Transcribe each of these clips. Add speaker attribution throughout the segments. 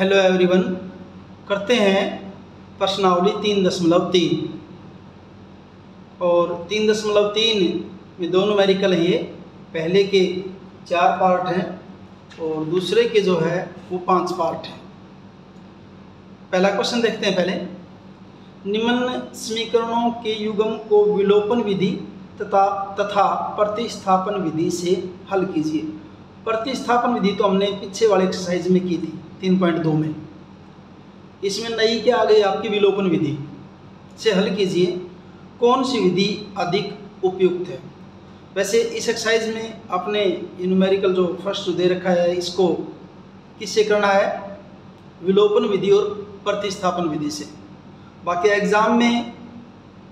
Speaker 1: Hello everyone करते हैं प्रश्नावली तीन दशमलव तीन। और तीन दशमलव तीन में दो न्यूमेरिकल है ये। पहले के चार पार्ट हैं और दूसरे के जो है वो पाँच पार्ट हैं। पहला क्वेश्चन देखते हैं पहले। निम्न समीकरणों के युगम को विलोपन विधि तथा तथा प्रतिस्थापन विधि से हल कीजिए। प्रतिस्थापन विधि तो हमने पीछे वाले एक्सरसाइज में की थी। तीन पॉइंट दो में। इसमें नई क्या आ गई? आपकी विलोपन विधि। से हल कीजिए। कौन सी विधि अधिक उपयुक्त है? वैसे इस एक्सरसाइज में आपने न्यूमेरिकल जो फ़र्स्ट दे रखा है, इसको किससे करना है? विलोपन विधि और प्रतिस्थापन विधि से। बाकी एग्ज़ाम में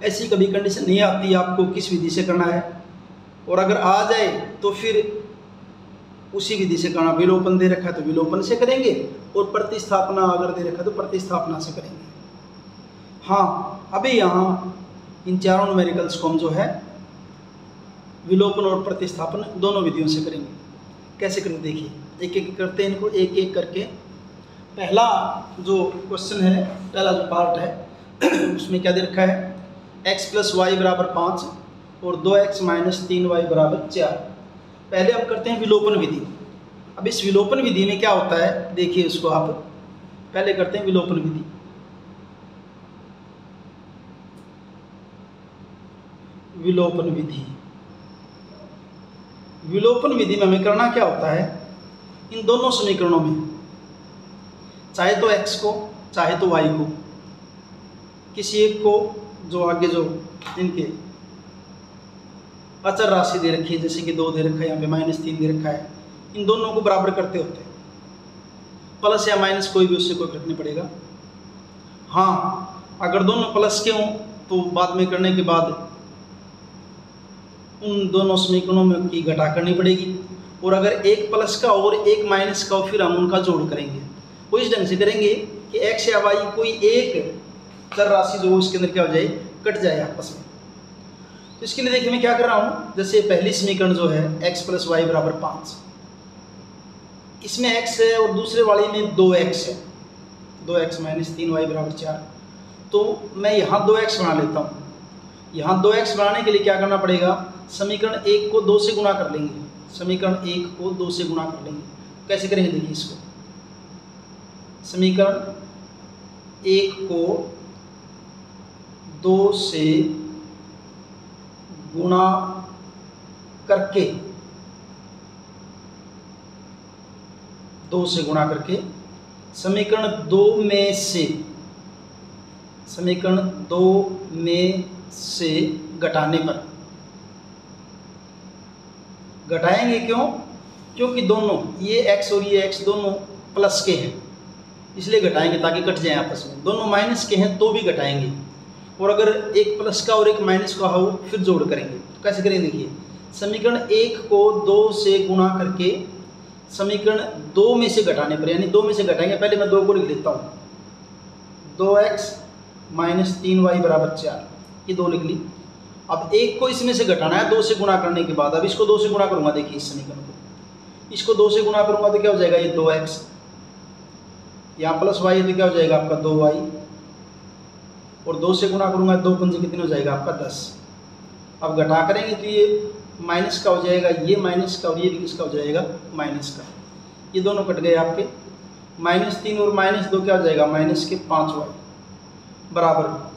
Speaker 1: ऐसी कभी कंडीशन नहीं आती आपको किस विधि से करना है। और अगर आ जाए तो फिर उसी विधि से करना। विलोपन दे रखा है तो विलोपन से करेंगे। और प्रतिस्थापना अगर दे रखा तो प्रतिस्थापना से करेंगे। हाँ अभी यहाँ इन चारों न्यूमेरिकल्स को हम जो है विलोपन और प्रतिस्थापन दोनों विधियों से करेंगे। कैसे करेंगे? देखिए, एक एक करते हैं इनको, एक एक करके। पहला जो क्वेश्चन है, पहला जो पार्ट है, उसमें क्या दे रखा है? एक्स प्लस वाई बराबर पाँच और दो एक्स माइनस तीन वाई बराबर चार। पहले हम करते हैं विलोपन विधि। अब इस विलोपन विधि में क्या होता है? देखिए उसको आप पहले करते हैं विलोपन विधि। विलोपन विधि। विलोपन विधि में हमें करना क्या होता है? इन दोनों समीकरणों में, चाहे तो x को, चाहे तो y को, किसी एक को जो आगे जो इनके अचर राशि दे रखी है, जैसे कि दो दे रखा है, यहाँ पे माइनस तीन दे रखा है इन दोनों को बराबर करते होते हैं। प्लस या माइनस कोई भी उससे कोई फ़र्क नहीं पड़ेगा। हाँ अगर दोनों प्लस के हों तो बाद में करने के बाद उन दोनों समीकरणों में की घटा करनी पड़ेगी। और अगर एक प्लस का और एक माइनस का फिर हम उनका जोड़ करेंगे। वो इस ढंग से करेंगे कि एक्स या वाई कोई एक चर राशि जो उसके अंदर क्या हो जाए, कट जाए आपस में। तो इसके लिए देखिए मैं क्या कर रहा हूँ, जैसे पहली समीकरण जो है एक्स प्लस वाई बराबर पाँच। इसमें एक्स है और दूसरे वाले में दो एक्स है। दो एक्स माइनस तीन वाई बराबर चार। तो मैं यहाँ दो एक्स बना लेता हूँ। यहाँ दो एक्स बनाने के लिए क्या करना पड़ेगा? समीकरण एक को दो से गुणा कर लेंगे। समीकरण एक को दो से गुणा कर लेंगे। कैसे करेंगे देखिए इसको। समीकरण एक को दो से गुणा करके दो से गुणा करके, समीकरण दो में से, समीकरण दो में से घटाने पर। घटाएँगे क्यों? क्योंकि दोनों, ये x और ये x दोनों प्लस के हैं। इसलिए घटाएँगे ताकि कट जाए आपस में। दोनों माइनस के हैं तो भी घटाएँगे। और अगर एक प्लस का और एक माइनस का हो, फिर जोड़ करेंगे। तो कैसे करेंगे देखिए, समीकरण एक को दो से गुणा करके समीकरण दो में से घटाने पर, यानी दो में से घटाएँगे, पहले मैं दो को लिख लेता हूँ। दो एक्स माइनस तीन वाई बराबर चार, ये दो लिख ली। अब एक को इसमें से घटाना है, दो से गुणा करने के बाद, अब इसको दो से गुणा करूँगा, देखिए इस समीकरण को। इसको दो से गुणा करूँगा तो क्या हो जाएगा, ये दो एक्स। यहाँ प्लस वाई तो क्या हो जाएगा आपका दो वाई। और दो से गुणा करूँगा, दो पंजे कितने हो जाएगा आपका दस। अब घटा करेंगे तो ये माइनस का हो जाएगा, ये माइनस का और ये भी किसका हो जाएगा? माइनस का। ये दोनों कट गए आपके। माइनस तीन और माइनस दो क्या हो जाएगा? माइनस के पाँच वाई। बराबर।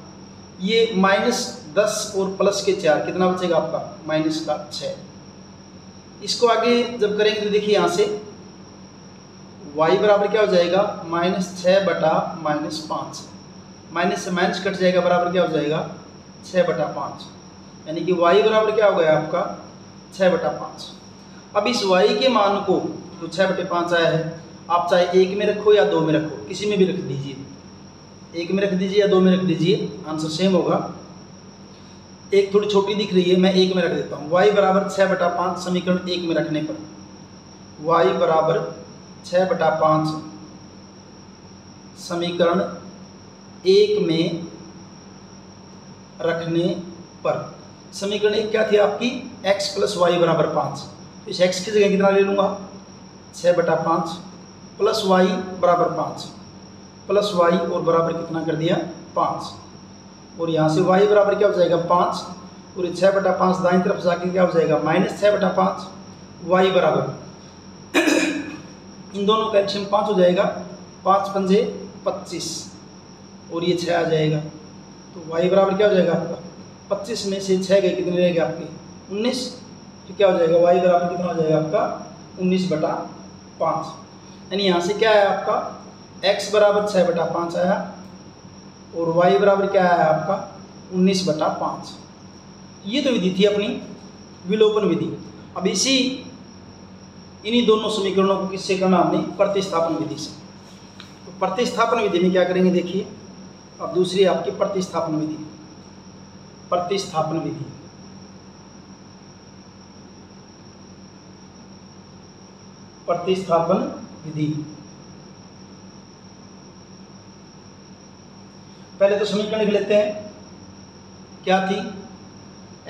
Speaker 1: ये माइनस दस और प्लस के चार, कितना बचेगा आपका? माइनस का छः इसको आगे जब करेंगे तो देखिए यहाँ से। y बराबर क्या हो जाएगा? माइनस छः बटा माइनस पाँच। माइनस से माइनस कट जाएगा, बराबर क्या हो जाएगा? छः बटा पाँच। यानी कि y बराबर क्या हो गया आपका? छः बटा पाँच। अब इस वाई के मान को जो छः बटे पाँच आया है, आप चाहे एक में रखो या दो में रखो, किसी में भी रख दीजिए। एक में रख दीजिए या दो में रख दीजिए, आंसर सेम होगा। एक थोड़ी छोटी दिख रही है, मैं एक में रख देता हूँ। वाई बराबर छः बटा पाँच समीकरण एक में रखने पर। वाई बराबर छः बटा पाँच समीकरण एक में रखने पर। समीकरण एक क्या थी आपकी? X प्लस वाई बराबर पाँच। तो इस x की जगह कितना ले लूँगा? छः बटा पाँच प्लस वाई बराबर पाँच। प्लस वाई और बराबर कितना कर दिया? पाँच। और यहाँ से वाई बराबर क्या हो जाएगा? पाँच। और छः बटा पाँच दाई तरफ़ जाके क्या हो जाएगा? माइनस छः बटा पाँच वाई बराबर। इन दोनों का एल्शियम पाँच हो जाएगा। पाँच पंजे पच्चीस। और ये छः आ जाएगा। तो वाई बराबर क्या हो जाएगा आपका? पच्चीस में से छः गए, कितने रहेंगे आपके? उन्नीस। तो क्या हो जाएगा? वाई बराबर कितना हो जाएगा आपका? उन्नीस बटा पाँच। यानी यहाँ से क्या है आपका? एक्स बराबर छः बटा पाँच आया। और वाई बराबर क्या आया आपका? उन्नीस बटा पाँच। ये तो विधि थी अपनी, विलोपन विधि। अब इसी, इन्हीं दोनों समीकरणों को किससे करना हमने? प्रतिस्थापन विधि से। तो प्रतिस्थापन विधि में क्या करेंगे? देखिए, अब दूसरी आपकी प्रतिस्थापन विधि। प्रतिस्थापन विधि। प्रतिस्थापन विधि। पहले तो समीकरण लिख लेते हैं। क्या थी?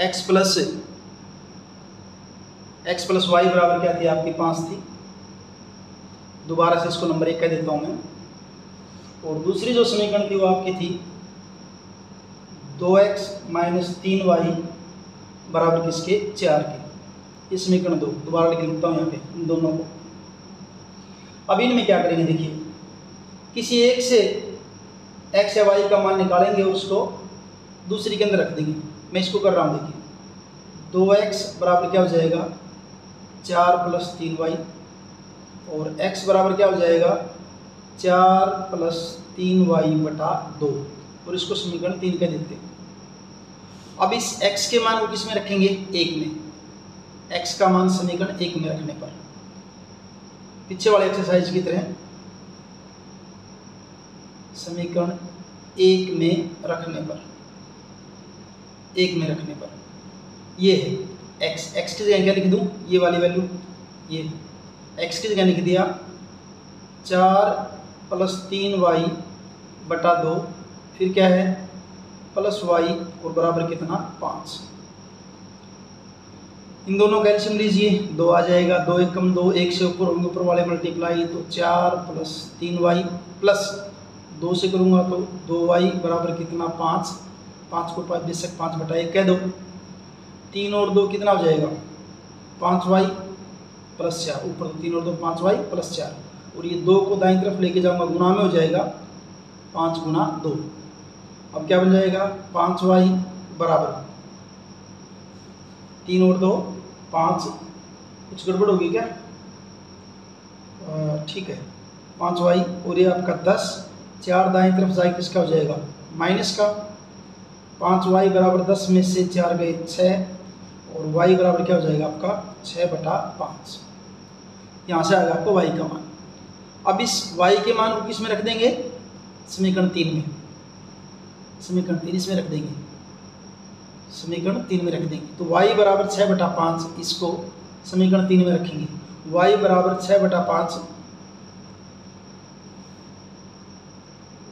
Speaker 1: X plus X plus Y बराबर क्या थी? आपकी पाँच थी। दोबारा से इसको नंबर एक कह देता हूँ मैं। और दूसरी जो समीकरण थी वो आपकी थी दो एक्स माइनस तीन वाई बराबर किसके? चार के। ये समीकरण दो। दोबारा लिख लिखता हूँ यहाँ पे, इन दोनों को। अब इनमें क्या करेंगे? देखिए, किसी एक से एक्स या वाई का मान निकालेंगे उसको, दूसरी के अंदर रख देंगे। मैं इसको कर रहा हूँ, देखिए। दो एक्स बराबर क्या हो जाएगा? चार प्लस तीन वाई। और x बराबर क्या हो जाएगा? चार प्लस तीन वाई बटा दो। और इसको समीकरण तीन का देते हैं। अब इस x के मान को किसमें रखेंगे? एक में। x का मान समीकरण एक में रखने पर। पीछे वाले एक्सरसाइज की तरह समीकरण एक में रखने पर। एक में रखने पर। ये है x x की जगह क्या लिख दूँ? ये वाली वैल्यू ये। x की जगह लिख दिया। चार प्लस तीन वाई बटा दो। फिर क्या है? प्लस वाई और बराबर कितना? पाँच। इन दोनों का एल्शियम लीजिए, दो आ जाएगा, दो एक कम दो, एक से ऊपर होंगे, ऊपर वाले मल्टीप्लाई तो चार प्लस तीन वाई प्लस दो से करूँगा तो दो वाई बराबर कितना? पाँच। पाँच को पाँच बेशक पाँच बटा एक कह दो। तीन और दो कितना हो जाएगा? पाँच वाई प्लस चार। ऊपर तो तीन और दो, पाँच वाई प्लस चार। और ये दो को दाई तरफ़ लेके जाऊँगा, गुना में हो जाएगा पाँच गुना दो। अब क्या बन जाएगा? पाँच वाई बराबर। तीन और दो, पाँच। कुछ गड़बड़ होगी क्या? ठीक है। पाँच वाई और ये आपका दस। चार दाई तरफ़ जाए किसका हो जाएगा? माइनस का। पाँच वाई बराबर दस में से चार गए छः। और वाई बराबर क्या हो जाएगा आपका? छः बटा पाँच। यहाँ से आएगा आपको वाई का मान। अब इस वाई के मान को किसमें रख देंगे? समीकरण तीन में। समीकरण तीन इसमें रख देंगे। समीकरण तीन में रख देंगे। तो वाई बराबर छः बटा पाँच, इसको समीकरण तीन में रखेंगे। वाई बराबर छः बटा पाँच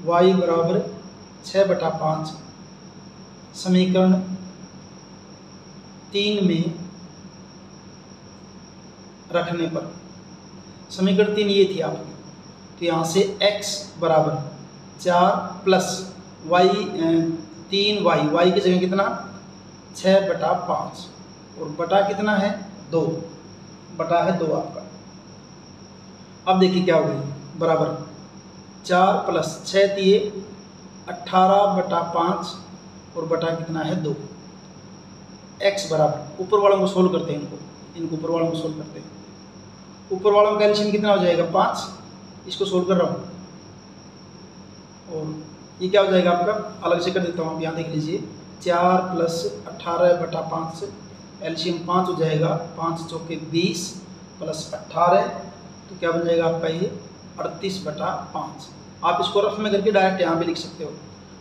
Speaker 1: वाई बराबर छः बटा पाँच, समीकरण तीन में रखने पर। समीकरण तीन ये थी आपकी। तो यहाँ से x बराबर चार प्लस वाई तीन वाई वाई की जगह कितना? छः बटा पाँच। और बटा कितना है? दो। बटा है दो आपका। अब देखिए क्या हो गई। बराबर। चार प्लस छः दिए। अट्ठारह बटा पाँच। और बटा कितना है? दो। एक्स बराबर। ऊपर वालों को सोल्व करते हैं इनको। इनको ऊपर वालों को सोल्व करते हैं। ऊपर वालों का एल्शियम कितना हो जाएगा? पाँच। इसको सोल्व कर रहा हूँ। और ये क्या हो जाएगा आपका? अलग से कर देता हूँ आप यहाँ देख लीजिए। चार प्लस अट्ठारह बटा पाँच एल्शियम पाँच हो जाएगा। पाँच चौके बीस प्लस अट्ठारह तो क्या बन जाएगा आपका ये अड़तीस बटा पाँच। आप इसको रफ में करके डायरेक्ट यहाँ भी लिख सकते हो।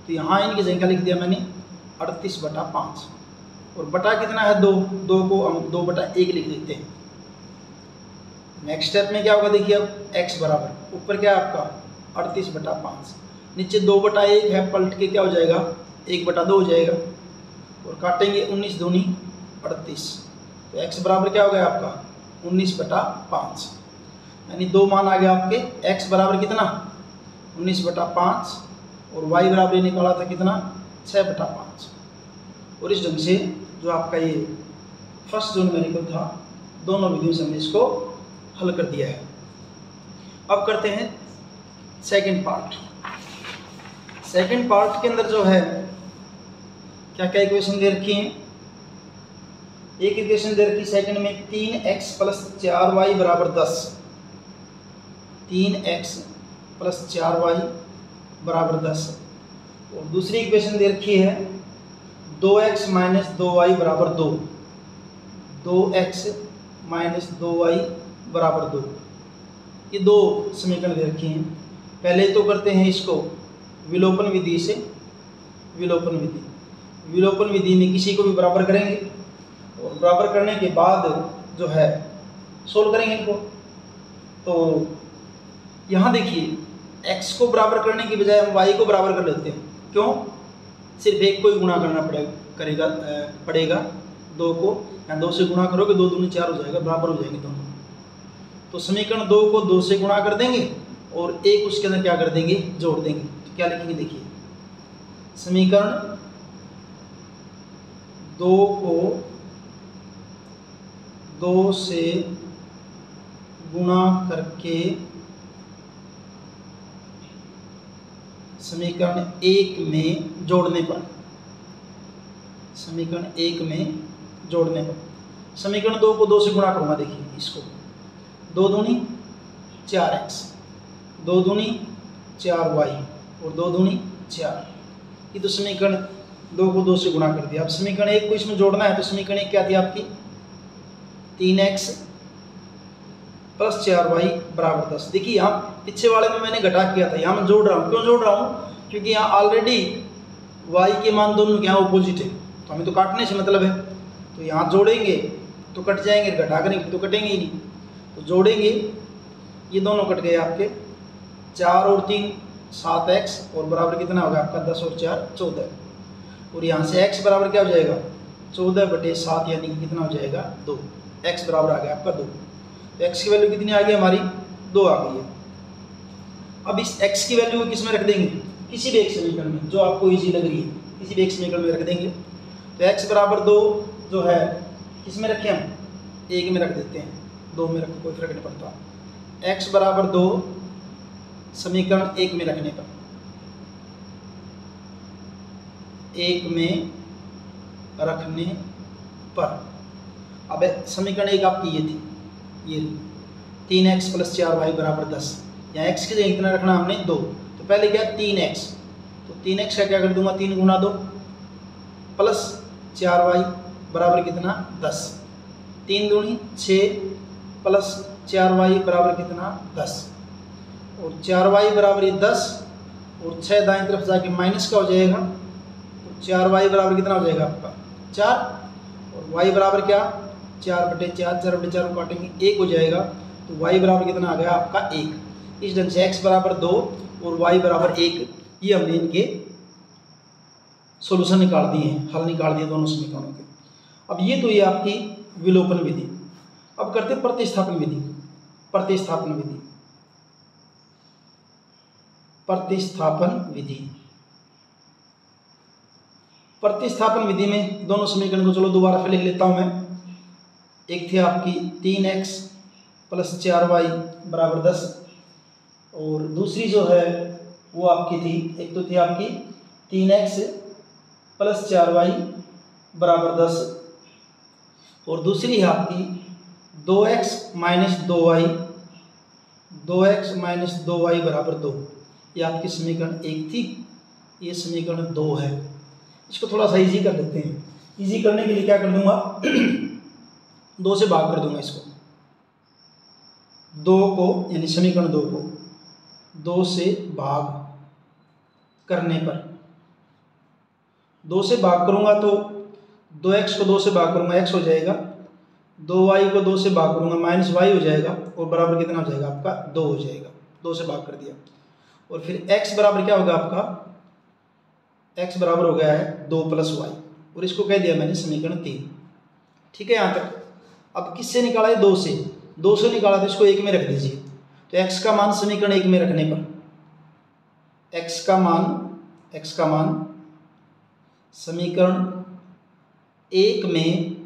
Speaker 1: तो यहाँ इनकी जगह लिख दिया मैंने, अड़तीस बटा पाँच। और बटा कितना है? दो। दो को हम दो बटा एक लिख देते हैं। नेक्स्ट स्टेप में क्या होगा देखिए अब x बराबर। ऊपर क्या है आपका? अड़तीस बटा पाँच। नीचे दो बटा एक है, पलट के क्या हो जाएगा? एक बटा दो हो जाएगा। और काटेंगे उन्नीस दूनी अड़तीस। तो x बराबर क्या हो गया आपका? उन्नीस बटा पाँच। यानी दो मान आ गया आपके x बराबर कितना? उन्नीस बटा पाँच। और वाई बराबर निकाला था कितना? छः बटा पाँच। और इस ढंग से जो आपका ये फ़र्स्ट जो न्यूमेरिकल था, दोनों विधियों से हमने इसको हल कर दिया है। अब करते हैं सेकंड पार्ट सेकंड पार्ट के अंदर जो है, क्या क्या इक्वेशन दे रखी हैं? एक इक्वेशन दे रखी सेकंड में तीन एक्स प्लस चार वाई बराबर दस। तीन एक्स प्लस चार वाई बराबर दस। और दूसरी इक्वेशन दे रखी है, दो एक्स माइनस दो वाई बराबर दो। दो एक्स माइनस दो वाई बराबर दो। ये दो समीकरण दे रखे हैं। पहले तो करते हैं इसको। विलोपन विधि से विलोपन विधि। विलोपन विधि में किसी को भी बराबर करेंगे और बराबर करने के बाद जो है सोल्व करेंगे इनको। तो यहाँ देखिए, x को बराबर करने की बजाय हम y को बराबर कर लेते हैं। क्यों? सिर्फ़ एक को ही गुणा करना पड़ेगा करेगा पड़ेगा। दो को, या दो से गुणा करोगे, दो दूनी चार हो जाएगा, बराबर हो जाएँगे दोनों। तो समीकरण दो को दो से गुणा कर देंगे और एक उसके अंदर क्या कर देंगे? जोड़ देंगे। क्या लिखेंगे? देखिए, समीकरण दो को दो से गुणा करके समीकरण एक में जोड़ने पर, समीकरण एक में जोड़ने पर, समीकरण दो को दो से गुणा करूँगा, देखिए इसको। दो दूनी चार एक्स, दो दूनी चार वाई। और दो दूनी, चार। ये तो समीकरण दो को दो से गुणा कर दिया। अब समीकरण एक को इसमें जोड़ना है तो समीकरण एक क्या थी आपकी? तीन एक्स प्लस चार वाई बराबर दस। देखिए यहाँ पीछे वाले में मैंने घटा किया था। यहाँ मैं जोड़ रहा हूँ। क्यों जोड़ रहा हूँ? क्योंकि यहाँ ऑलरेडी वाई के मान दोनों क्या अपोजिट है। तो हमें तो काटने से मतलब है। तो यहाँ जोड़ेंगे तो कट जाएँगे, घटा करेंगे तो कटेंगे ही नहीं। तो जोड़ेंगे, ये दोनों कट गए आपके। चार और तीन सात एक्स और बराबर कितना होगा आपका दस और चार, चौदह। और यहाँ से एक्स बराबर क्या हो जाएगा? चौदह बटे सात यानी कि कितना हो जाएगा? दो। एक्स बराबर आ गया आपका दो। तो एक्स की वैल्यू कितनी आ गई हमारी? दो आ गई है। अब इस एक्स की वैल्यू को किसमें रख देंगे? किसी भी एक समीकरण में, जो आपको ईजी लग रही है। किसी भी एक समीकरण में रख देंगे। तो एक्स बराबर दो जो है, किसमें रखें हम? एक में रख देते हैं। दो में रख, कोई फ़र्क नहीं पड़ता। एक्स बराबर दो समीकरण एक में रखने पर। एक में रखने पर। अब समीकरण एक आपकी ये थी। ये तीन एक्स प्लस चार वाई बराबर दस। यहाँ एक्स की जगह कितना रखना हमने दो। तो पहले क्या तीन एक्स। तो तीन एक्स का क्या कर दूँगा? तीन गुना दो। प्लस चार वाई बराबर कितना? दस। तीन दूनी छः प्लस चार वाई बराबर कितना? दस। और चार वाई बराबर ये दस और छः दाएँ तरफ़ जाके माइनस का हो जाएगा तो चार वाई बराबर कितना हो जाएगा आपका? चार। और वाई बराबर क्या? चार बटे चार चार बटे चार काटेंगे एक हो जाएगा तो वाई बराबर कितना आ गया आपका एक। इस ढंग से एक्स बराबर दो और वाई बराबर एक, ये हमने इनके सोल्यूशन निकाल दिए हैं, हल निकाल दिए दोनों समीकरणों के। अब ये तो ये आपकी विलोपन विधि। अब करते प्रतिस्थापन विधि। प्रतिस्थापन विधि। प्रतिस्थापन विधि। प्रतिस्थापन विधि में दोनों समीकरण को चलो दोबारा फिर लिख लेता हूँ मैं। एक थी आपकी तीन एक्स प्लस चार वाई बराबर दस, और दूसरी जो है वो आपकी थी, एक तो थी आपकी तीन एक्स प्लस चार वाई बराबर दस, और दूसरी है आपकी दो एक्स माइनस दो वाई, दो एक्स माइनस दो वाई बराबर दो। ये आपकी समीकरण एक थी। ये समीकरण दो है। इसको थोड़ा सा इजी कर लेते हैं। इजी करने के लिए क्या कर दूँगा? दो से भाग कर दूँगा इसको। दो को, यानी समीकरण दो को, दो से भाग करने पर। दो से भाग करूँगा तो दो एक्स को दो से भाग करूँगा एक्स हो जाएगा। दो वाई को दो से भाग करूँगा माइनस वाई हो जाएगा और बराबर कितना हो जाएगा आपका? दो हो जाएगा। दो से भाग कर दिया। और फिर एक्स बराबर क्या होगा आपका? एक्स बराबर हो गया है दो प्लस वाई और इसको कह दिया मैंने समीकरण तीन। ठीक है, यहाँ तक। अब किससे निकाला है? दो से। दो से निकाला तो इसको एक में रख दीजिए। तो एक्स का मान समीकरण एक में रखने पर। एक्स का मान एक्स का मान समीकरण एक में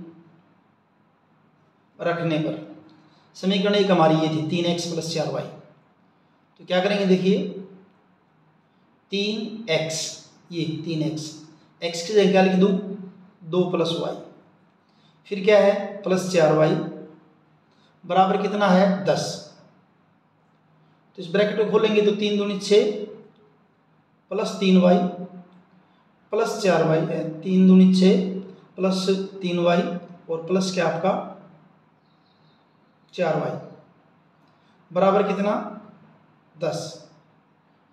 Speaker 1: रखने पर। समीकरण एक हमारी ये थी, तीन एक्स प्लस चार वाई तो क्या करेंगे देखिए? तीन एक्स ये तीन एक्स एक्स की जगह लिख दूँ, दो प्लस वाई फिर क्या है? प्लस चार वाई बराबर कितना है? दस। तो इस ब्रैकेट को खोलेंगे तो तीन दूनी छः प्लस तीन वाई प्लस चार वाई है तीन दूनी छः प्लस तीन वाई और प्लस क्या आपका? चार वाई बराबर कितना? दस।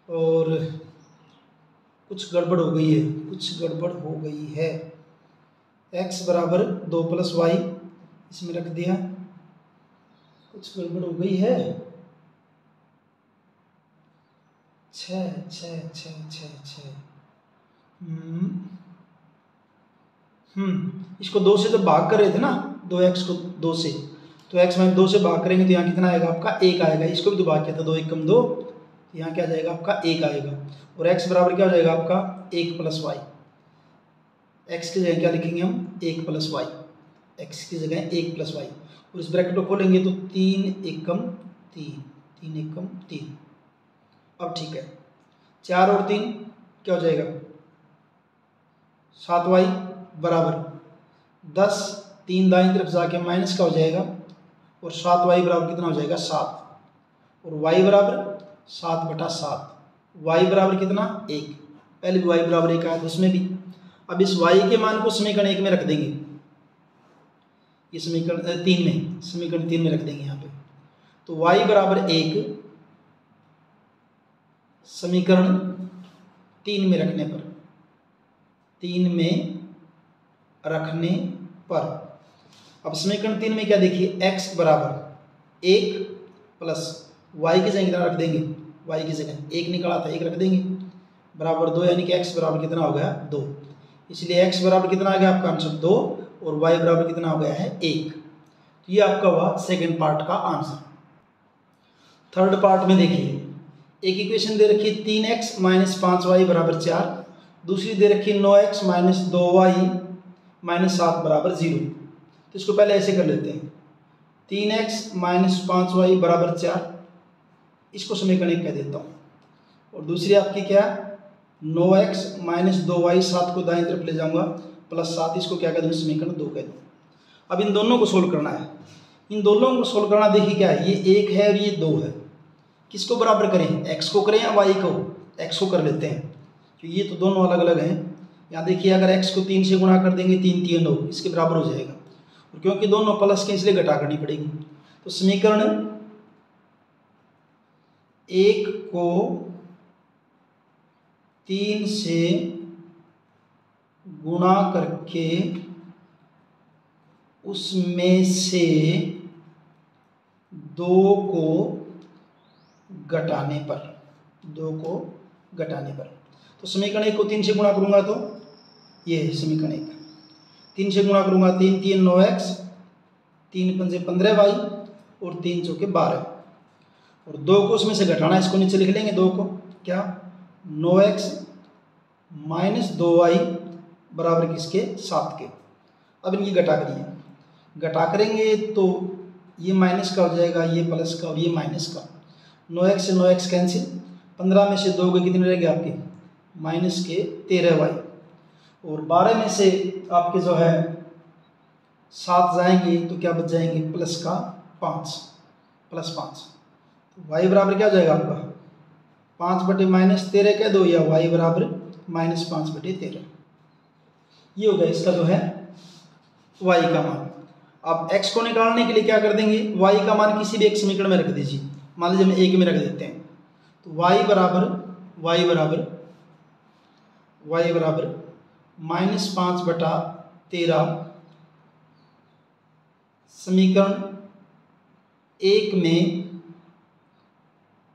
Speaker 1: और कुछ गड़बड़ हो गई है कुछ गड़बड़ हो गई है। एक्स बराबर दो प्लस वाई इसमें रख दिया। कुछ गड़बड़ हो गई है। छ छ छ छ छ। हम्म, हम्म। इसको दो से तो भाग कर रहे थे ना दो एक्स को दो से। तो एक्स में दो से भाग करेंगे तो यहाँ कितना आएगा? आपका एक आएगा। इसको भी तो भाग किया था दो एक कम दो। तो यहाँ क्या जाएगा आपका? एक आएगा। और एक्स बराबर क्या हो जाएगा आपका? एक प्लस वाई एक्स की जगह क्या लिखेंगे हम? एक प्लस वाई एक्स की जगह एक प्लस वाई और इस ब्रैकेट को खोलेंगे तो तीन एकम तीन। तीन एकम तीन। अब ठीक है। चार और तीन क्या हो जाएगा? सात वाई बराबर। दस तीन दाई तरफ़ जाके माइनस का हो जाएगा? और सात वाई बराबर कितना हो जाएगा? सात। और वाई बराबर सात बटा सात। वाई बराबर कितना? एक। पहले भी वाई बराबर एक आया था उसमें भी। अब इस वाई के मान को समीकरण एक में रख देंगे। ये समीकरण तीन में। समीकरण तीन में रख देंगे यहाँ पे। तो वाई बराबर एक समीकरण तीन में रखने पर। तीन में रखने पर। अब समीकरण तीन में क्या देखिए? x बराबर एक प्लस वाई की जगह रख देंगे? वाई की जगह एक निकला था, एक रख देंगे। बराबर दो यानी कि x बराबर कितना हो गया? दो। इसलिए x बराबर कितना आ गया आपका आंसर दो और y बराबर कितना हो गया है एक। तो ये आपका हुआ सेकेंड पार्ट का आंसर थर्ड पार्ट में देखिए। एक इक्वेशन दे रखी है तीन एक्स माइनस पाँच वाई बराबर चार। दूसरी दे रखी है नौ एक्स माइनस दो वाई माइनस सात बराबर ज़ीरो तो इसको पहले ऐसे कर लेते हैं। तीन एक्स माइनस पाँच वाई बराबर चार। इसको समीकरण एक कह देता हूँ। और दूसरी आपकी क्या है? नौ एक्स माइनस दो वाई सात को दाएँ तरफ़ ले जाऊँगा, प्लस सात इसको क्या कह दूँ? समीकरण दो कह दूँ। अब इन दोनों को सोल्व करना है। इन दोनों को सोल्व करना, देखिए क्या है, ये एक है और ये दो है। किसको बराबर करें? एक्स को करें या वाई को? एक्स को कर लेते हैं। क्योंकि ये तो दोनों अलग अलग हैं। यहाँ देखिए, अगर एक्स को तीन से गुणा कर देंगे, तीन तीन हो इसके बराबर हो जाएगा। और क्योंकि दोनों प्लस के इसलिए घटा करनी पड़ेगी। तो समीकरण एक को तीन से गुणा करके उसमें से दो को घटाने पर, दो को घटाने पर। तो समीकरण एक को तीन से गुणा करूँगा तो ये है समीकरण एक। तीन से गुणा करूँगा तीन तीन नौ एक्स, तीन पंजे पंद्रह वाई और तीन चौके बारह। और दो को उसमें से घटाना इसको नीचे लिख लेंगे दो को। क्या? नो एक्स माइनस दो वाई बराबर किसके? सात के। अब इनकी घटा करिए। घटा करेंगे तो ये माइनस का हो जाएगा, ये प्लस का और ये माइनस का। नो एक्स से नौ एक्स कैंसिल। पंद्रह में से दो के कितने रहेंगे आपके? माइनस के तेरह वाई। और बारह में से आपके जो है, सात जाएँगे तो क्या बच जाएँगे? प्लस का पाँच। प्लस पाँच। वाई बराबर क्या हो जाएगा आपका? पाँच बटे माइनस तेरह कह दो या वाई बराबर माइनस पाँच बटे तेरह। ये हो गया इसका जो है वाई का मान। अब एक्स को निकालने के लिए क्या कर देंगे? वाई का मान किसी भी एक समीकरण में रख दीजिए। मान लीजिए हम एक में रख देते हैं। तो वाई बराबर वाई बराबर वाई बराबर माइनस पाँच बटा तेरह समीकरण एक में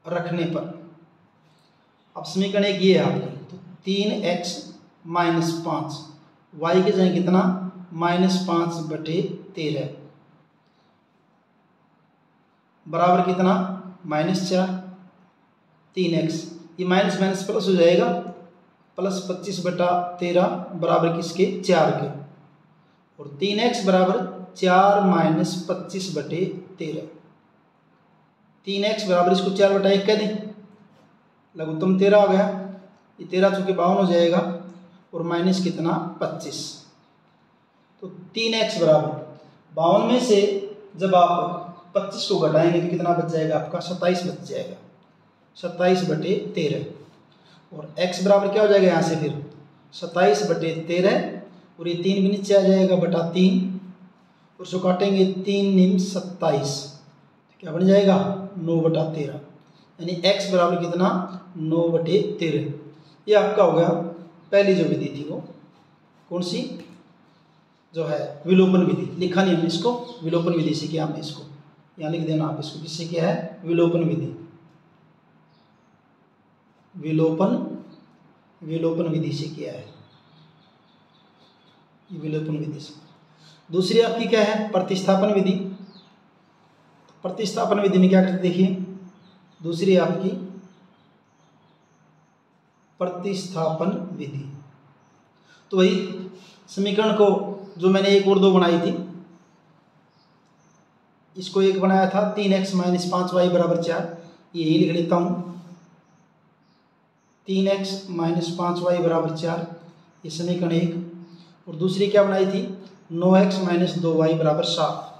Speaker 1: रखने पर। अब समीकरण एक ये है आपकी। तो तीन एक्स माइनस पाँच। वाई के जाए कितना? माइनस पाँच बटे तेरह। बराबर कितना? माइनस चार। तीन एक्स ये माइनस माइनस प्लस हो जाएगा। प्लस पच्चीस बटा तेरह बराबर किसके? चार के। और तीन एक्स बराबर चार माइनस पच्चीस बटे तेरह। तीन एक्स बराबर इसको चार बटा एक कह दें। लघुत्तम तेरह हो गया। ये तेरह चूँकि बावन हो जाएगा और माइनस कितना? पच्चीस। तो तीन एक्स बराबर। बावन में से जब आप पच्चीस को घटाएँगे तो कितना बच जाएगा आपका? सत्ताईस बच जाएगा। सत्ताईस बटे तेरह। और एक्स बराबर क्या हो जाएगा यहाँ से फिर? सत्ताईस बटे तेरह और ये तीन भी नीचे आ जाएगा बटा तीन। और उसको काटेंगे तीन निम सत्ताईस। तो क्या बन जाएगा? नौ बटा तेरह, यानी एक्स बराबर कितना? नौ बटे तेरह। ये आपका हो गया पहली जो विधि थी वो, कौन सी? जो है विलोपन विधि। लिखा नहीं हमने इसको, विलोपन विधि से किया हमने इसको। यहाँ लिख देना आप इसको, किससे किया है? विलोपन विधि। विलोपन विलोपन विधि से किया है। विलोपन विधि से। दूसरी आपकी क्या है? प्रतिस्थापन विधि। प्रतिस्थापन विधि में क्या करते देखिए, दूसरी आपकी प्रतिस्थापन विधि। तो वही समीकरण को जो मैंने एक और दो बनाई थी, इसको एक बनाया था, तीन एक्स माइनस पाँच वाई बराबर चार यही लिख लेता हूँ। तीन एक्स माइनस पाँच वाई बराबर चार, ये समीकरण एक। और दूसरी क्या बनाई थी? नौ एक्स माइनस दो वाई बराबर सात।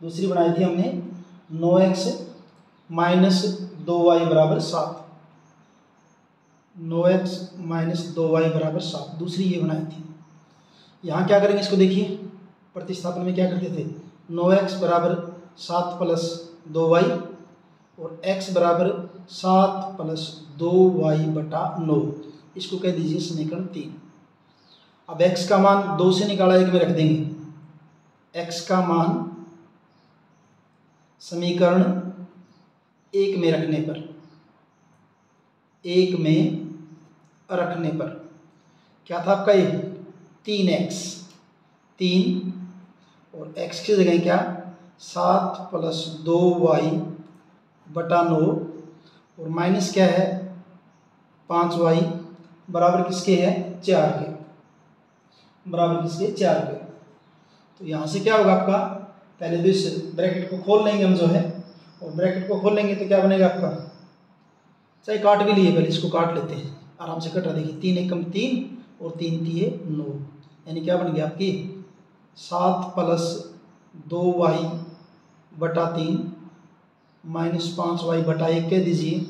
Speaker 1: दूसरी बनाई थी हमने नौ एक्स माइनस दो वाई बराबर सात। नौ एक्स माइनस दो वाई बराबर सात। दूसरी ये बनाई थी। यहाँ क्या करेंगे इसको देखिए। प्रतिस्थापन में क्या करते थे? नौ एक्स बराबर सात प्लस दो वाई और एक्स बराबर सात प्लस दो वाई बटा नौ। इसको कह दीजिए समीकरण तीन। अब एक्स का मान दो से निकाला एक में रख देंगे। एक्स का मान समीकरण एक में रखने पर। एक में रखने पर। क्या था आपका ये? तीन एक्स तीन और एक्स की जगह क्या? सात प्लस दो वाई बटा नौ। और माइनस क्या है? पाँच वाई बराबर किसके है? चार के। बराबर किसके? चार के। तो यहाँ से क्या होगा आपका? पहले तो इस ब्रैकेट को खोल लेंगे हम जो है, और ब्रैकेट को खोल लेंगे तो क्या बनेगा आपका? चाहे काट भी लिए पहले, इसको काट लेते हैं। आराम से कट रहा देखिए, तीन एकम तीन और तीन तीय नौ। यानी क्या बन गया आपकी? सात प्लस दो वाई बटा तीन, माइनस पाँच वाई बटा एक कह दीजिए,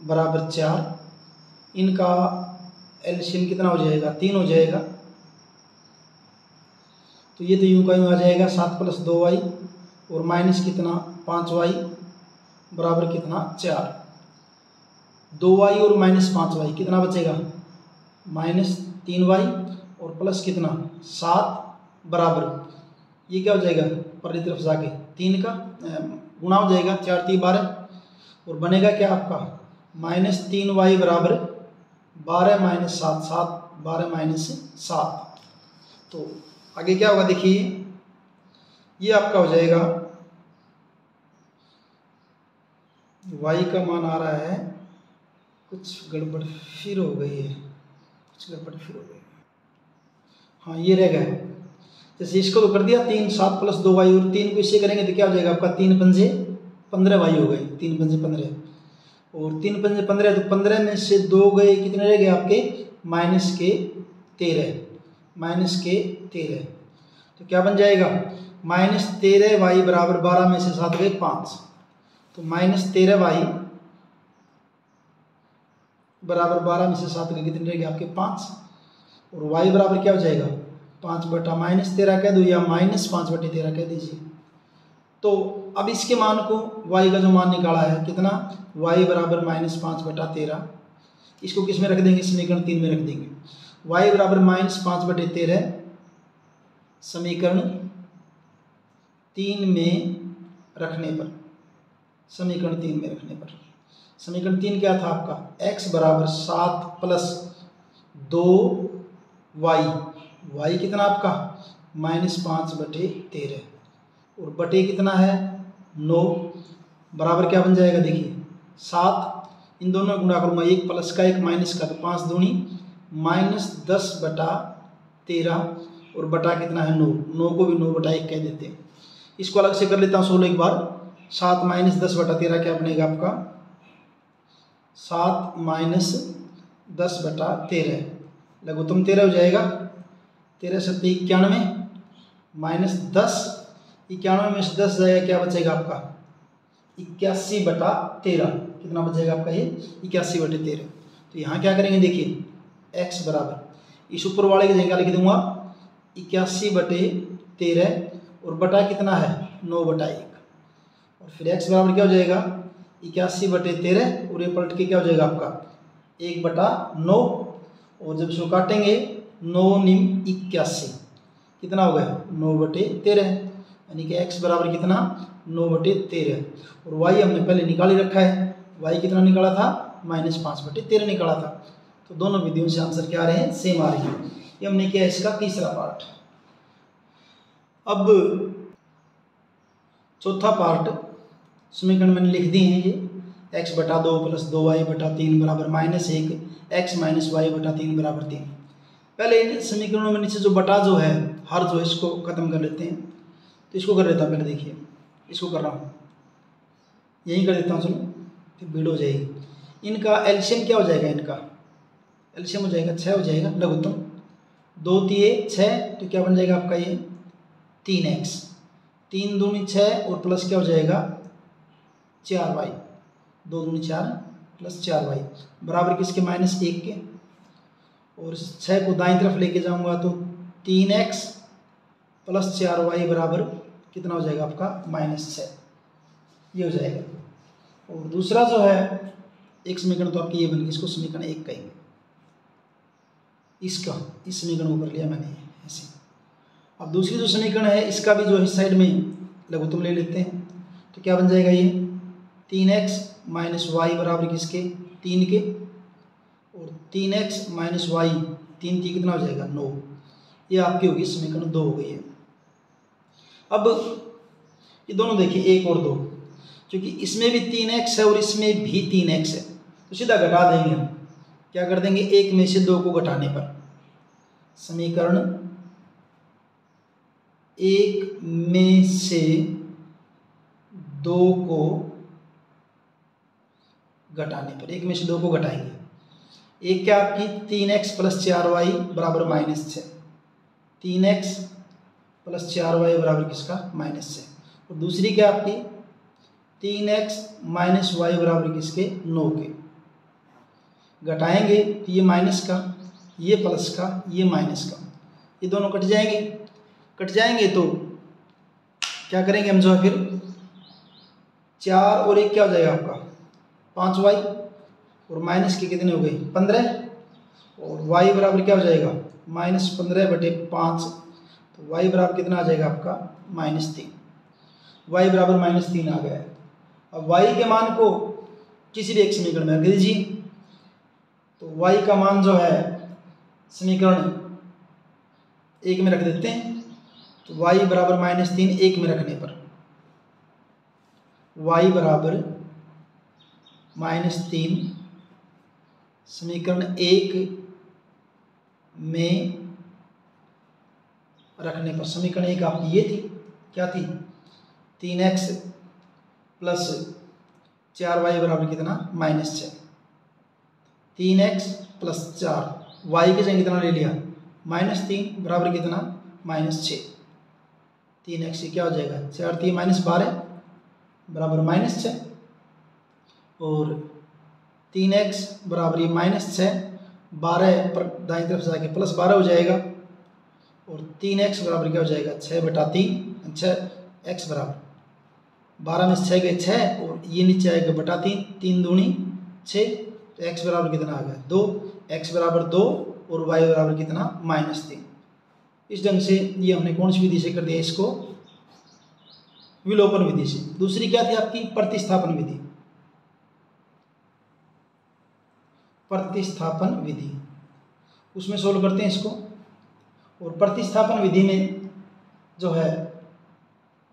Speaker 1: बराबर चार। इनका एल्शियम कितना हो जाएगा? तीन हो जाएगा। तो ये तो यूँ का यूँ आ जाएगा सात प्लस दो वाई और माइनस कितना? पाँच वाई बराबर कितना? चार। दो वाई और माइनस पाँच वाई कितना बचेगा? माइनस तीन वाई और प्लस कितना? सात बराबर। ये क्या हो जाएगा? पहली तरफ़ जाके तीन का गुणा हो जाएगा चार तीन बारह और बनेगा क्या आपका? माइनस तीन वाई बराबर बारह माइनस सात सात बारह माइनस सात। तो आगे क्या होगा देखिए, ये आपका हो जाएगा। वाई का मान आ रहा है, कुछ गड़बड़ फिर हो गई है, कुछ गड़बड़ फिर हो गई हाँ। ये रह गया। जैसे इसको तो कर दिया, तीन सात प्लस दो वाई और तीन को इससे करेंगे तो क्या हो जाएगा आपका, तीन पंजे पंद्रह वाई हो गए, तीन पंजे पंद्रह। और तीन पंजे पंद्रह तो पंद्रह में से दो गए कितने रह गए आपके, माइनस के तेरह। माइनस के तेरह। तो क्या बन जाएगा? माइनस तेरह वाई बराबर बारह में से सात गए पाँच। तो माइनस तेरह वाई बराबर बारह में से सात का कितने रहेंगे आपके पाँच? और वाई बराबर क्या हो जाएगा? पाँच बटा माइनस तेरह कह दो या माइनस पाँच बटे तेरह कह दीजिए। तो अब इसके मान को वाई का जो मान निकाला है, कितना? वाई बराबर माइनस पाँच बटा तेरह। इसको किसमें रख देंगे? समीकरण तीन में रख देंगे। वाई बराबर माइनस पाँच बटे तेरह समीकरण तीन में रखने पर, समीकरण तीन में रखने पर। समीकरण तीन क्या था आपका? x बराबर सात प्लस दो वाई वाई कितना आपका? माइनस पाँच बटे तेरह। और बटे कितना है? नौ। बराबर क्या बन जाएगा? देखिए, सात। इन दोनों गुणा करूँगा, एक प्लस का एक माइनस का तो पाँच दूनी। माइनस दस बटा तेरह और बटा कितना है नौ? नौ को भी नौ बटा एक कह देते हैं। इसको अलग से कर लेता हूँ सोलह एक बार। सात माइनस दस बटा तेरह क्या बनेगा आपका? सात माइनस दस बटा तेरह। लघुत्तम तेरह हो जाएगा। तेरह सत्य इक्यानवे माइनस दस। इक्यानवे में से दस जाएगा, क्या बचेगा आपका? इक्यासी बटा तेरह। कितना बचेगा आपका ये? इक्यासी बटे तेरह। तो यहाँ क्या करेंगे देखिए। एक्स बराबर। इस ऊपर वाले की जगह लिख दूँगा। इक्यासी बटे तेरह, और बटा कितना है? नौ बटा एक। और फिर एक्स बराबर क्या हो जाएगा? इक्यासी बटे तेरह, और ये पलट के क्या हो जाएगा आपका? एक बटा नौ। और जब इसको काटेंगे, नौ निम इक्यासी। कितना हो गया? नौ बटे तेरह। यानी कि एक्स बराबर कितना? नौ बटे तेरह। और वाई हमने पहले निकाल ही रखा है। वाई कितना निकाला था? माइनस पाँच बटे तेरह निकाला था। तो दोनों विधियों से आंसर क्या आ रहे हैं? सेम आ रही है। ये हमने किया इसका तीसरा पार्ट अब चौथा पार्ट समीकरण मैंने लिख दिए हैं ये। एक्स बटा दो प्लस दो वाई बटा तीन बराबर माइनस एक एक्स माइनस वाई बटा तीन बराबर तीन। पहले इन समीकरणों में नीचे जो बटा जो है, हर जो इसको ख़त्म कर लेते हैं। तो इसको कर लेता पहले देखिए। इसको कर रहा हूँ। यही कर देता हूँ चलो फिर भीड़ हो जाएगी। इनका, एल्शियम क्या हो जाएगा इनका? एल्शियम हो जाएगा छः हो जाएगा लघुत्तम दो तीय छः तो क्या बन जाएगा आपका ये? तीन एक्स तीन दूनी छः और प्लस क्या हो जाएगा? चार वाई दो दूनी चार प्लस चार वाई बराबर किसके? माइनस एक के। और छः को दाई तरफ़ लेके जाऊँगा तो तीन एक्स प्लस चार वाई बराबर कितना हो जाएगा आपका? माइनस छः ये हो जाएगा। और दूसरा जो है एक समीकरण तो आपकी ये बन गई, इसको समीकरण एक कहेंगे। इसका, इस समीकरण को कर लिया मैंने, ऐसे। अब दूसरी जो समीकरण है, इसका भी जो इस साइड में लघुत्तम ले लेते हैं। तो क्या बन जाएगा ये? तीन एक्स माइनस वाई बराबर किसके? तीन के। और तीन एक्स माइनस वाई तीन तीन कितना हो जाएगा? नौ। ये आपकी होगी समीकरण दो हो गई है। अब ये दोनों देखिए, एक और दो। क्योंकि इसमें भी तीन एक्स है और इसमें भी तीन एक्स है। तो सीधा घटा देंगे हम। क्या कर देंगे? एक में से दो को घटाने पर। समीकरण एक में से दो को घटाने पर। एक में से दो को घटाएँगे। एक क्या आपकी? तीन एक्स प्लस चार वाई बराबर माइनस छः। तीन एक्स प्लस चार वाई बराबर किसका? माइनस छः। और दूसरी क्या आपकी? तीन एक्स माइनस वाई बराबर किसके? नौ के। घटाएँगे तो ये माइनस का, ये प्लस का, ये माइनस का। ये दोनों कट जाएँगे। कट जाएँगे तो क्या करेंगे हम जो है फिर? चार और एक क्या हो जाएगा आपका? पाँच वाई और माइनस के कितने हो गए? पंद्रह। और वाई बराबर क्या हो जाएगा? माइनस पंद्रह बटे पाँच। तो वाई बराबर कितना आ जाएगा आपका? माइनस तीन। वाई बराबर माइनस तीन आ गया अब वाई के मान को किसी भी एक समीकरण में रख दीजिए। तो वाई का मान जो है, समीकरण एक में रख देते हैं। तो वाई बराबर माइनस तीन एक में रखने पर। वाई बराबर माइनस तीन, समीकरण एक में रखने पर। समीकरण एक आपकी ये थी, क्या थी? तीन एक्स प्लस चार वाई बराबर कितना? माइनस छः तीन एक्स प्लस चार, वाई के जगह कितना ले लिया? माइनस तीन बराबर कितना? माइनस छः। तीन एक्स क्या हो जाएगा? चार तीन माइनस बारह बराबर माइनस छः। और तीन एक्स बराबर ये माइनस छः, बारह पर दाई तरफ़ से आके प्लस बारह हो जाएगा। और तीन एक्स बराबर क्या हो जाएगा? छः बटा तीन, छः, एक्स बराबर। बारह में छः गए छः, और ये नीचे आएगा बटा तीन तीन दूनी छः तो एक्स बराबर कितना आ गया? दो। एक्स बराबर दो और वाई बराबर कितना? माइनस तीन। इस ढंग से ये हमने कौन सी विधि से कर दिया इसको? विलोपन विधि से। दूसरी क्या थी आपकी? प्रतिस्थापन विधि। प्रतिस्थापन विधि। उसमें सोल्व करते हैं इसको। और प्रतिस्थापन विधि में जो है,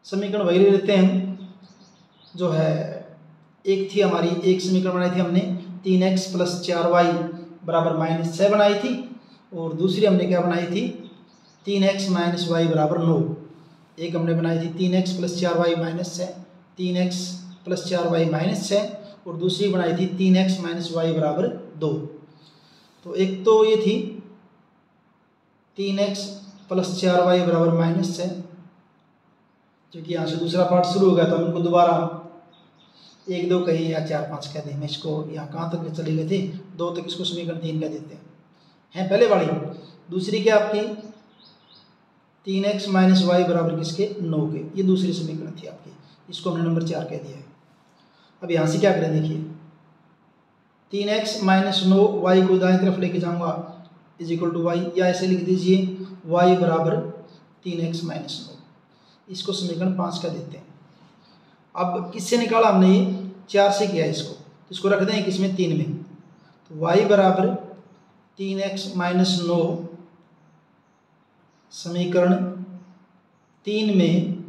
Speaker 1: समीकरण वही लेते हैं। जो है, एक थी हमारी, एक समीकरण बनाई थी हमने। तीन एक्स प्लस चार वाई बराबर माइनस छः बनाई थी और दूसरी हमने क्या बनाई थी? तीन एक्स माइनस वाई बराबर नौ। एक हमने बनाई थी तीन एक्स प्लस चार वाई माइनस छः। तीन एक्स प्लस चार वाई माइनस छः और दूसरी बनाई थी तीन एक्स माइनस वाई बराबर दो। तो एक तो ये थी, तीन एक्स प्लस चार वाई बराबर माइनस छः। क्योंकि यहाँ से दूसरा पार्ट शुरू हो गया तो हम उनको दोबारा एक, दो कही या चार, पाँच कह दें मैं इसको यहाँ कहाँ तक चले गए थे? दो तक इसको समीकरण तीन कह देते हैं। हैं पहले वाली। दूसरी क्या आपकी? तीन एक्स माइनस वाई बराबर किसके? नौ के। ये दूसरी समीकरण थी आपकी। इसको हमने नंबर चार कह दिया है। अब यहाँ से क्या करें, देखिए। तीन एक्स माइनस नौ वाई को दाएँ तरफ़ लेके जाऊँगा, इज़ इक्वल टू वाई, या ऐसे लिख दीजिए, वाई बराबर तीन एक्स माइनस नौ। इसको समीकरण पाँच का देते हैं। अब किससे निकाला हमने ये? चार से किया इसको। तो इसको रख दें किसमें तीन में। तो वाई बराबर तीन एक्स माइनस नौ समीकरण तीन में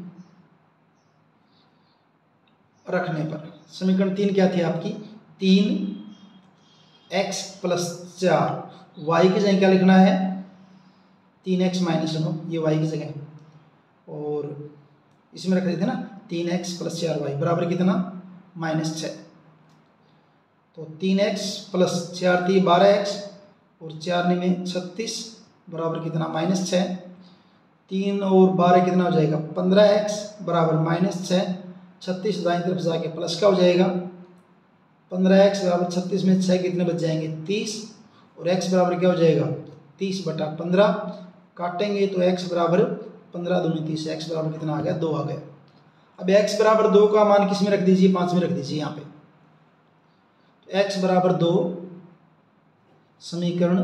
Speaker 1: रखने पर। समीकरण तीन क्या थी आपकी? तीन एक्स प्लस चार। वाई की जगह क्या लिखना है? तीन एक्स माइनस नौ। ये वाई की जगह। और इसमें रख देते ना तीन एक्स प्लस चार वाई बराबर कितना? माइनस छः। तो तीन एक्स प्लस चार थी बारह एक्स और चार में छत्तीस बराबर कितना? माइनस छः। तीन और बारह कितना हो जाएगा? पंद्रह एक्स बराबर माइनस छः। छत्तीस दाई तरफ़ जाके प्लस का हो जाएगा। पंद्रह एक्स बराबर छत्तीस में छः कितने बच जाएँगे? तीस। और एक्स बराबर क्या हो जाएगा? तीस बटा पंद्रह। काटेंगे तो एक्स बराबर पंद्रह दूनी तीस। एक्स बराबर कितना आ गया? दो आ गया। अब एक्स बराबर दो का मान किसमें रख दीजिए? पाँच में रख दीजिए यहाँ पे। तो एक्स बराबर दो समीकरण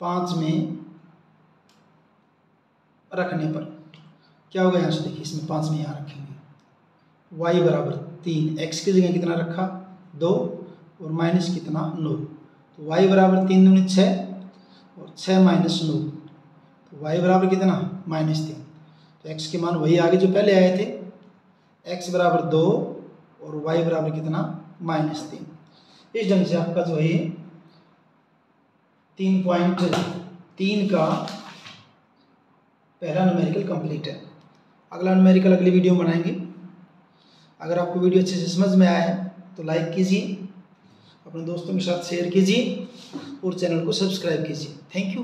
Speaker 1: पाँच में रखने पर। क्या होगा यहाँ से? देखिए, इसमें पाँच में यहाँ रखेंगे। वाई बराबर तीन एक्स की जगह कितना रखा? दो और माइनस कितना? नौ। तो वाई बराबर तीन दूनी छः और छः माइनस नौ। तो वाई बराबर कितना? माइनस तीन। तो एक्स के मान वही आगे जो पहले आए थे एक्स बराबर दो और वाई बराबर कितना? माइनस तीन। इस ढंग से आपका जो है, तीन पॉइंट तीन का पहला न्यूमेरिकल कंप्लीट है। अगला न्यूमेरिकल अगली वीडियो में बनाएँगे। अगर आपको वीडियो अच्छे से समझ में आया है तो लाइक कीजिए, अपने दोस्तों के साथ शेयर कीजिए और चैनल को सब्सक्राइब कीजिए। Thank you